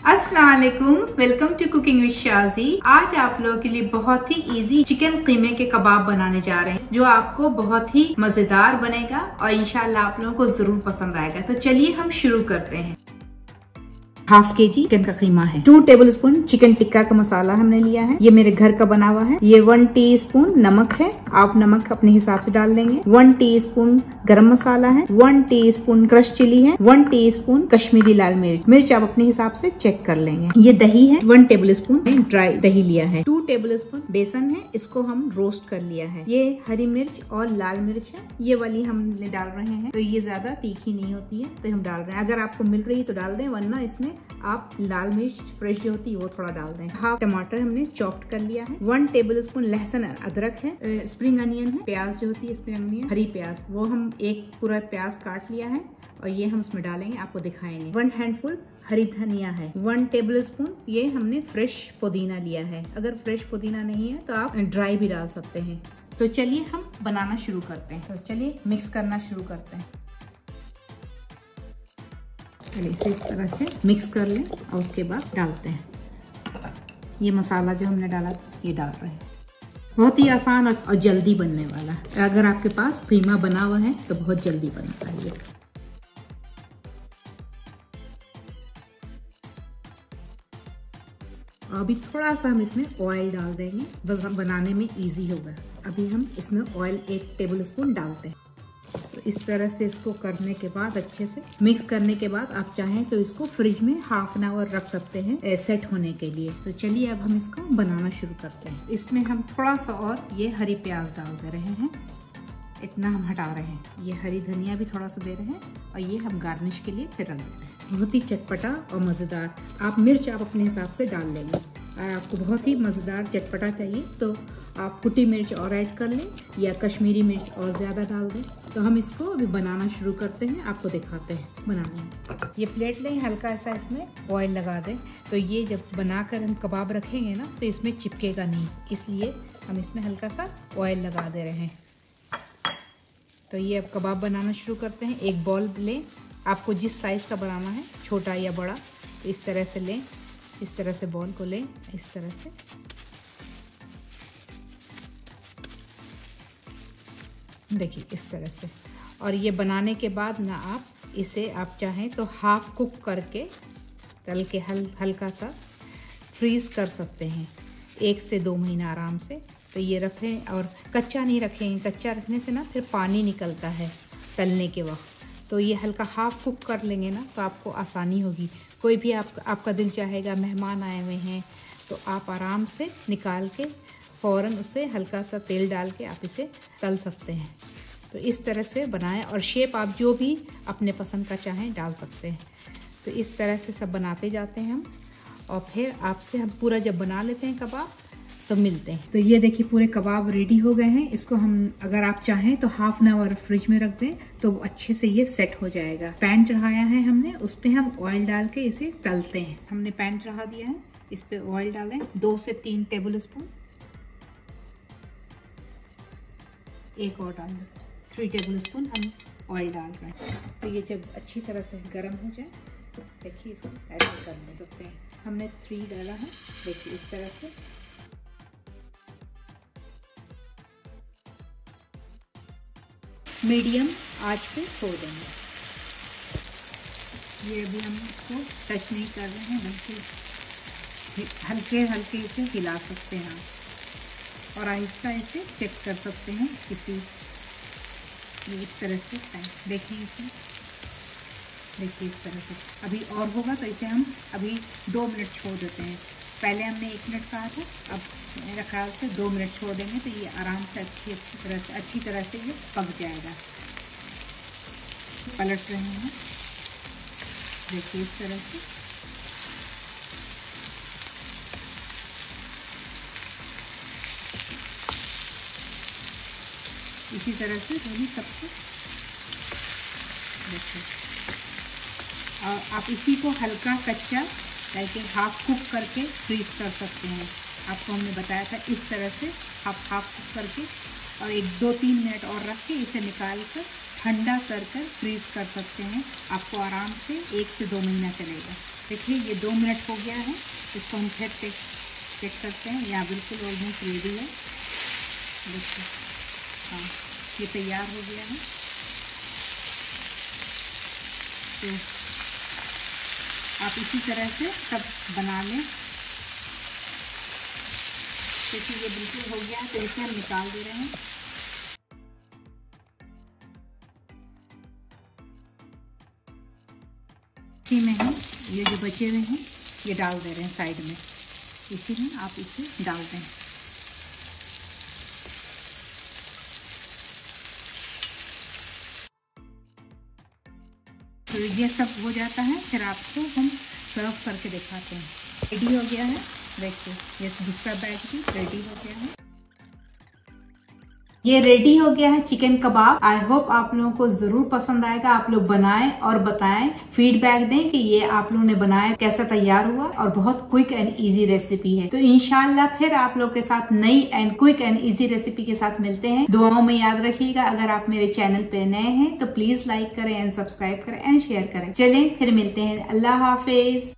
असलकुम welcome to cooking with Shaji. आज आप लोगों के लिए बहुत ही इजी चिकन कीमे के कबाब बनाने जा रहे हैं, जो आपको बहुत ही मज़ेदार बनेगा और इनशाला आप लोगों को ज़रूर पसंद आएगा। तो चलिए हम शुरू करते हैं। हाफ़ के जी चिकन का खीमा है। Two tablespoon chicken tikka का मसाला हमने लिया है। ये मेरे घर का बना हुआ है। ये वन टी स्पून नमक है। आप नमक अपने हिसाब से डाल देंगे one tea spoon garam masala है। One teaspoon crush chilli है। वन टी स्पून कश्मीरी लाल मिर्च। मिर्च आप अपने हिसाब से चेक कर लेंगे। ये दही है। वन टेबल स्पून ड्राई दही लिया है। टू टेबल स्पून बेसन है। इसको हम रोस्ट कर लिया है। ये हरी मिर्च और लाल मिर्च है। ये वाली हम डाल रहे हैं। तो ये ज़्यादा तीखी नहीं होती है। तो हम डाल रहे हैं। अगर आपको मिल रही है तो डाल दें, वरना इसमें आप लाल मिर्च फ्रेश जो होती है वो थोड़ा डाल दें। हाफ़ टमाटर हमने चॉप्ड कर लिया है। वन टेबल स्पून लहसन अदरक है स्प्रिंग अनियन है। प्याज जो होती है स्प्रिंग अनियन हरी प्याज। वो हम एक पूरा प्याज काट लिया है और ये हम उसमें डालेंगे, आपको दिखाएँगे। वन हैंडफुल हरी धनिया है। वन टेबल स्पून ये हमने फ्रेश पुदीना लिया है। अगर फ्रेश पुदीना नहीं है तो आप ड्राई भी डाल सकते हैं। तो चलिए हम बनाना शुरू करते हैं। तो चलिए मिक्स करना शुरू करते हैं। चलिए इसे इस तरह से मिक्स कर लें और उसके बाद डालते हैं। ये मसाला जो हमने डाला, ये डाल रहे हैं। बहुत ही आसान और जल्दी बनने वाला है। अगर आपके पास कीमा बना हुआ है तो बहुत जल्दी बनता है ये अभी थोड़ा सा हम इसमें ऑयल डाल देंगे। बनाने में इजी होगा। अभी हम इसमें ऑयल एक टेबल स्पून डालते हैं। तो इस तरह से इसको करने के बाद, अच्छे से मिक्स करने के बाद आप चाहें तो इसको फ्रिज में हाफ़ एन आवर रख सकते हैं सेट होने के लिए। तो चलिए अब हम इसको बनाना शुरू करते हैं। इसमें हम थोड़ा सा और ये हरी प्याज डाल दे रहे हैं। इतना हम हटा रहे हैं। ये हरी धनिया भी थोड़ा सा दे रहे हैं और ये हम गार्निश के लिए फिर रख दे रहे हैं। बहुत ही चटपटा और मज़ेदार। आप मिर्च आप अपने हिसाब से डाल लेंगे। आपको बहुत ही मज़ेदार चटपटा चाहिए। तो आप कुटी मिर्च और ऐड कर लें या कश्मीरी मिर्च और ज़्यादा डाल दें। तो हम इसको अभी बनाना शुरू करते हैं। आपको दिखाते हैं। बनाने ये प्लेट लें हल्का सा इसमें ऑयल लगा दें। तो ये जब बनाकर हम कबाब रखेंगे ना तो इसमें चिपकेगा नहीं। इसलिए हम इसमें हल्का सा ऑयल लगा दे रहे हैं। तो ये अब कबाब बनाना शुरू करते हैं। एक बॉल लें। आपको जिस साइज़ का बनाना है, छोटा या बड़ा, इस तरह से लें। इस तरह से बॉल को लें, इस तरह से। देखिए, इस तरह से। और ये बनाने के बाद ना आप इसे, आप चाहें तो हाफ़ कुक करके, तल के हल, हल्का सा फ्रीज कर सकते हैं। एक से दो महीना आराम से। तो ये रखें और कच्चा नहीं रखें। कच्चा रखने से ना फिर पानी निकलता है तलने के वक्त। तो ये हल्का हाफ़ कुक कर लेंगे ना तो आपको आसानी होगी। कोई भी आप, आपका दिल चाहेगा मेहमान आए हुए हैं तो आप आराम से निकाल के फ़ौर उसे हल्का सा तेल डाल के आप इसे तल सकते हैं। तो इस तरह से बनाएँ और शेप आप जो भी अपने पसंद का चाहें डाल सकते हैं। तो इस तरह से सब बनाते जाते हैं हम और फिर आपसे हम पूरा जब बना लेते हैं कबाब तो मिलते हैं। तो ये देखिए पूरे कबाब रेडी हो गए हैं। इसको हम अगर आप चाहें तो हाफ़ एन आवर फ्रिज में रख दें तो अच्छे से ये सेट हो जाएगा। पैन चढ़ाया है हमने, उस पर हम ऑयल डाल के इसे तलते हैं। हमने पैन चढ़ा दिया है, इस पर ऑयल डालें। दो से तीन टेबल स्पून एक और डाल दें। थ्री टेबल स्पून हम ऑयल डाल रहे हैं। तो ये जब अच्छी तरह से गर्म हो जाए, देखिए इसको ऐसे कर सकते हैं। हमने थ्री डाला है, देखिए इस तरह से। मीडियम आँच पे छोड़ देंगे। ये अभी हम इसको टच नहीं कर रहे हैं, बल्कि हल्के हल्के इसे हिला सकते हैं और आहिस्ता इसे चेक कर सकते हैं किसी ये इस तरह से देखिए इसे। देखिए इस तरह से। अभी और होगा तो इसे हम अभी दो मिनट छोड़ देते हैं। पहले हमने एक मिनट कहा था, अब मेरा ख्याल से दो मिनट छोड़ देंगे तो ये आराम से अच्छी अच्छी तरह से, अच्छी तरह से ये पक जाएगा। पलट रहे हैं। देखिए इस तरह से। इसी तरह से सभी सबको देखिए। और आप इसी को हल्का कच्चा लाइक हाफ़ कुक करके फ्रीज कर सकते हैं। आपको हमने बताया था इस तरह से आप हाफ़ कुक करके और एक दो तीन मिनट और रख के इसे निकाल कर ठंडा कर कर फ्रीज कर सकते हैं। आपको आराम से एक से दो महीना चलेगा। देखिए, ये दो मिनट हो गया है। इसको हम फिर चेक चेक करते हैं। यहाँ बिल्कुल ऑलमोस्ट रेडी है। देखिए हाँ ये तैयार हो गया है। तो आप इसी तरह से सब बना लें। क्योंकि ये बिल्कुल हो गया है तो इसे हम निकाल दे रहे हैं। इसी में हम ये जो बचे हुए हैं, ये डाल दे रहे हैं साइड में। इसी में आप इसे डाल दें। ये सब हो जाता है, फिर आपको हम सर्व करके दिखाते हैं। रेडी हो गया है? देखिए ये दूसरा बैग भी रेडी हो गया है। ये रेडी हो गया है चिकन कबाब आई होप आप लोगों को ज़रूर पसंद आएगा। आप लोग बनाएँ और बताएँ। फीडबैक दें कि ये आप लोगों ने बनाया, कैसा तैयार हुआ और बहुत क्विक एंड इजी रेसिपी है। तो इनशाला फिर आप लोग के साथ नई and quick and easy recipe के साथ मिलते हैं। दुआओं में याद रखिएगा, अगर आप मेरे चैनल पे नए हैं तो प्लीज़ लाइक करें एंड सब्सक्राइब करें एंड शेयर करें। चलें, फिर मिलते हैं। अल्लाह हाफिज।